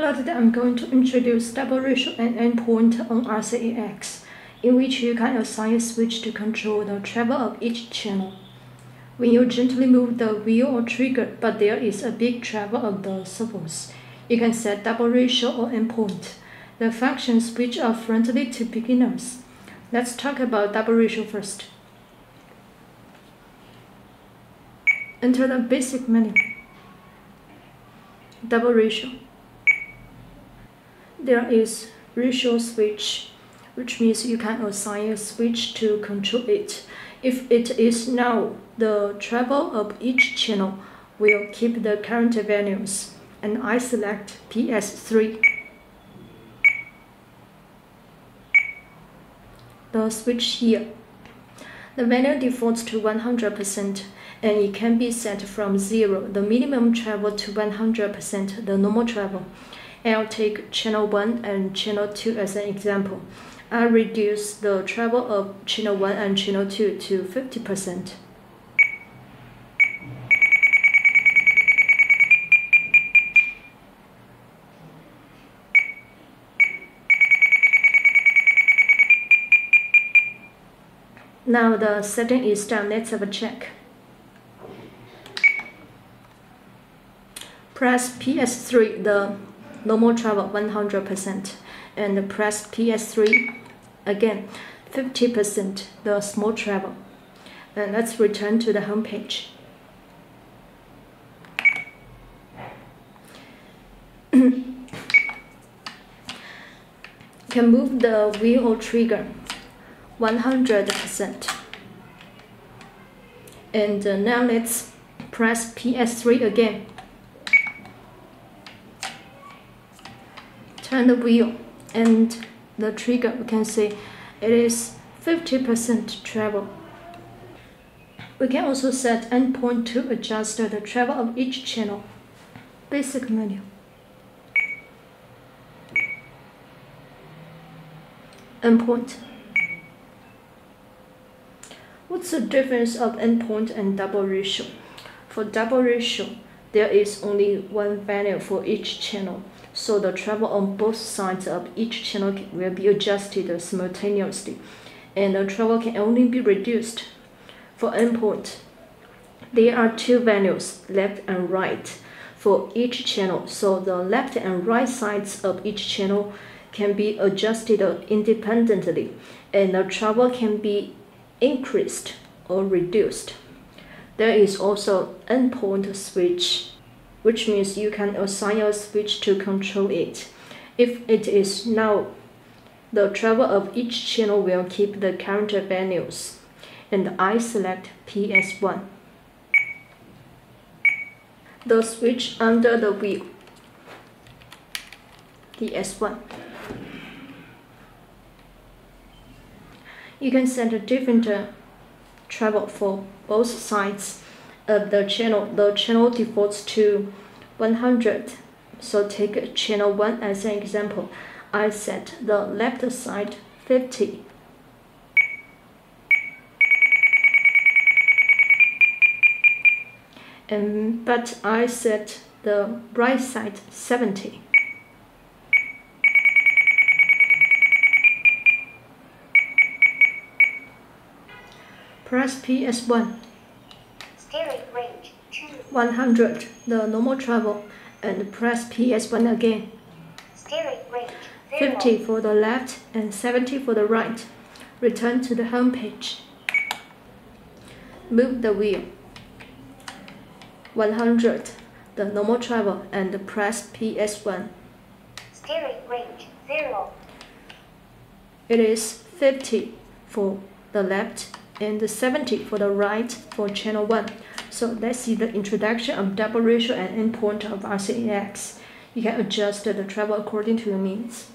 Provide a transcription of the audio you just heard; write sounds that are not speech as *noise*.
Hello, today I'm going to introduce double ratio and endpoint on RC8X, in which you can assign a switch to control the travel of each channel. When you gently move the wheel or trigger, but there is a big travel of the servos, you can set double ratio or endpoint. The functions which are friendly to beginners. Let's talk about double ratio first. Enter the basic menu. Double ratio there is ratio switch, which means you can assign a switch to control it. If it is now, the travel of each channel will keep the current values, and I select PS3. The switch here. The value defaults to 100% and it can be set from 0, the minimum travel to 100%, the normal travel. I'll take channel 1 and channel 2 as an example. I'll reduce the travel of channel 1 and channel 2 to 50%. Now the setting is done, let's have a check. Press PS3, the normal travel 100% and press PS3 again 50% the small travel. And let's return to the home page *coughs* can move the wheel or trigger. 100% and uh, now let's press PS3 again turn the wheel and the trigger we can see it is 50% travel. We can also set endpoint to adjust the travel of each channel. Basic menu. Endpoint. What's the difference of endpoint and double ratio? For double ratio, there is only one value for each channel so the travel on both sides of each channel will be adjusted simultaneously, and the travel can only be reduced. For endpoint, there are two values, left and right, for each channel, so the left and right sides of each channel can be adjusted independently, and the travel can be increased or reduced. There is also endpoint switch which means you can assign a switch to control it. If it is now, the travel of each channel will keep the current values, and I select PS1. The switch under the wheel, PS1. You can set a different uh, travel for both sides of the channel, the channel defaults to 100. So take channel 1 as an example. I set the left side 50. And, but I set the right side 70. Press PS1 Steering range 100, the normal travel, and press PS1 again. Steering range 50 for the left and 70 for the right. Return to the home page. Move the wheel. 100, the normal travel, and press PS1. Steering range 0. It is 50 for the left and the 70 for the right for channel 1. So let's see the introduction of double ratio and endpoint of RC8X. You can adjust the travel according to your needs.